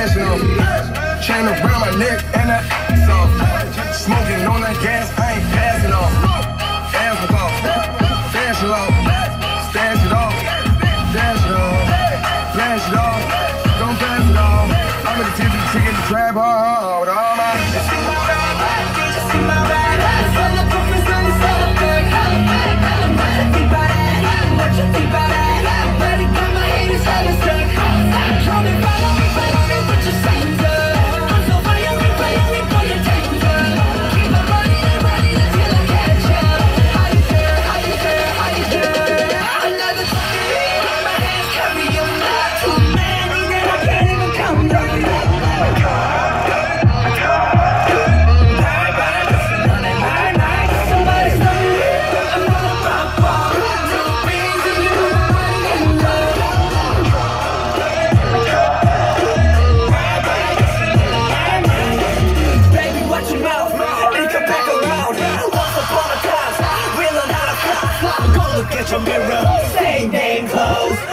cash off. Chain around my neck and that off. Smoking on that gas, I ain't passing off. Ass off, dash it off, your mirror. Same name clothes.